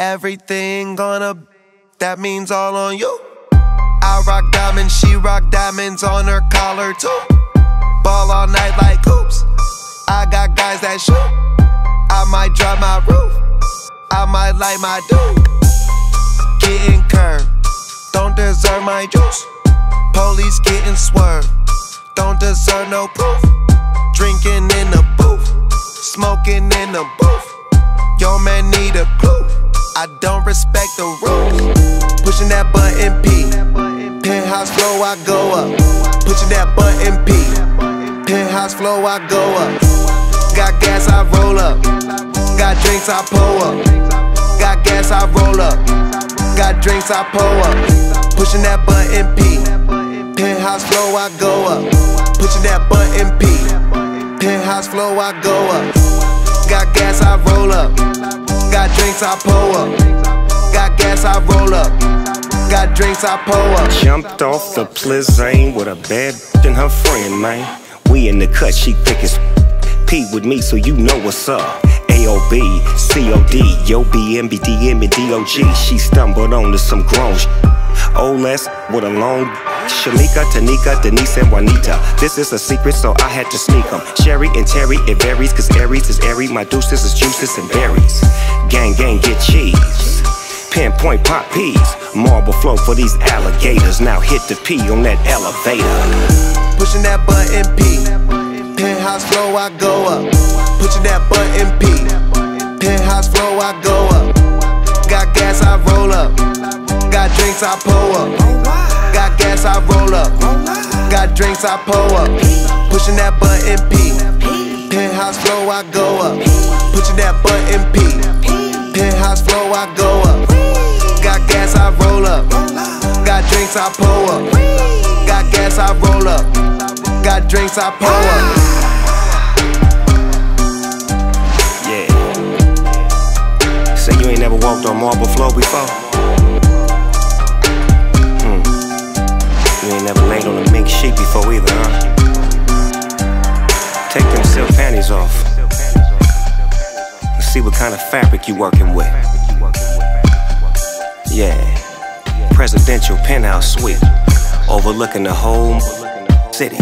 Everything gonna, that means all on you. I rock diamonds, she rock diamonds on her collar too. Ball all night like hoops. I got guys that shoot. I might drop my roof. I might light my dude. Getting curved, don't deserve my juice. Police getting swerved, don't deserve no proof. Drinking in the booth, smoking in the booth. Your man need a clue. I don't respect the rules. Pushing that button P. Penthouse flow, I go up. Pushing that button P. Penthouse flow, I go up. Got gas, I roll up. Got drinks, I pull up. Got gas, I roll up. Got drinks, I pull up. Pushing that button P. Penthouse flow, I go up. Pushing that button P. Penthouse flow, I go up. Got gas, I roll up. Got drinks, I pull up. Got gas, I roll up. Got drinks, I pull up. Jumped off the Plizane with a bad and her friend, man. We in the cut, she thick as P with me, so you know what's up. AOB, COD, yo BMBD. She stumbled onto some grown sh- OLS with a long Shamika, Tanika, Denise, and Juanita. This is a secret, so I had to sneak them. Sherry and Terry, it varies, cause Aries is airy. My deuces is juices and berries. Gang, gang, get cheese. Pinpoint pop peas. Marble flow for these alligators. Now hit the P on that elevator. Pushing that button P. Penthouse flow, I go up. Pushing that button P. Penthouse flow, I go up. Got gas, I roll up. Got drinks, I pull up. Oh, Got roll up. Got drinks, I pull up. Pushing that button P. Penthouse flow, I go up. Pushing that button P. Penthouse flow, I go up. Got gas, I roll up. Got drinks, I pull up. Got gas, I roll up. Got drinks, I pull up. Yeah. Say you ain't never walked on marble floor before? Take them silk panties off. Let's see what kind of fabric you working with. Yeah. Presidential penthouse suite. Overlooking the whole city.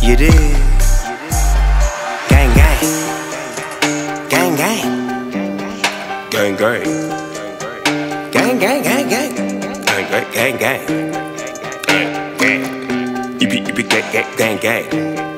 You did. Gang, gang. Gang, gang. Gang, gang. Gang, gang, gang, gang. Gang, gang, gang, gang. Gang, gang. Yippee, yippee, gang, gang, gang, gang.